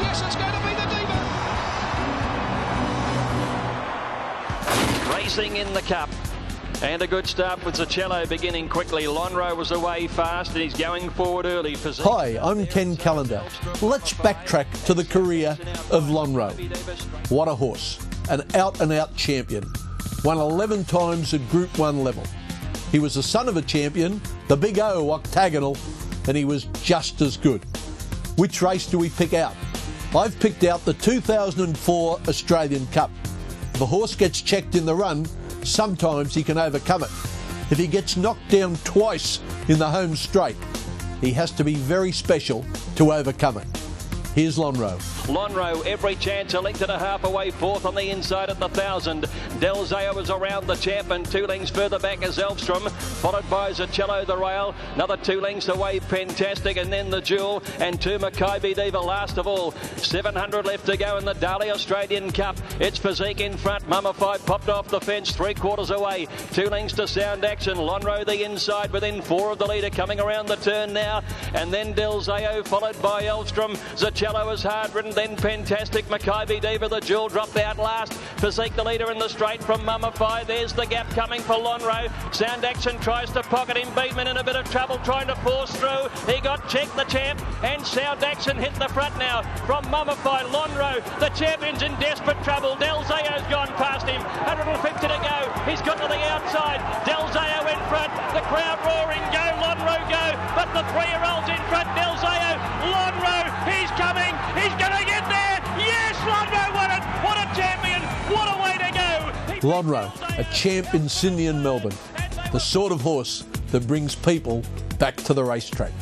Yes, it's going to be the Diva. Racing in the cup. And a good start with Zacello beginning quickly. Lonhro was away fast and he's going forward early. Hi, I'm Ken Callander. Let's backtrack to the career of Lonhro. What a horse. An out and out champion. Won 11 times at Group 1 level. He was the son of a champion, the Big O octagonal, and he was just as good. Which race do we pick out? I've picked out the 2004 Australian Cup. If a horse gets checked in the run, sometimes he can overcome it. If he gets knocked down twice in the home straight, he has to be very special to overcome it. Here's Lonhro. Lonhro, every chance, elected a half away, fourth on the inside at the thousand. Delzao is around the champ, and two lengths further back is Elvstroem, followed by Zacello the rail. Another two lengths away, Fantastic, and then the Jewel, and two Makybe Diva last of all. 700 left to go in the Darley Australian Cup. It's Physique in front. Mummified popped off the fence, three quarters away. Two lengths to Sound Action. Lonhro the inside within four of the leader coming around the turn now. And then Delzao followed by Elvstroem. Zacello is hard ridden then fantastic. Makybe Diva, the jewel, dropped out last. Physique, the leader in the straight from Mummify. There's the gap coming for Lonhro. Sound Action tries to pocket him. Beadman in a bit of trouble trying to force through. He got checked, the champ, and Sound Action hit the front now from Mummify. Lonhro, the champion's in desperate trouble. Delzao's gone past him. 150 to go. He's got to the outside. Delzao in front. The crowd roaring. Go, Lonhro, go. But the three-year-old's in go. Lonhro, a champ in Sydney and Melbourne. The sort of horse that brings people back to the racetrack.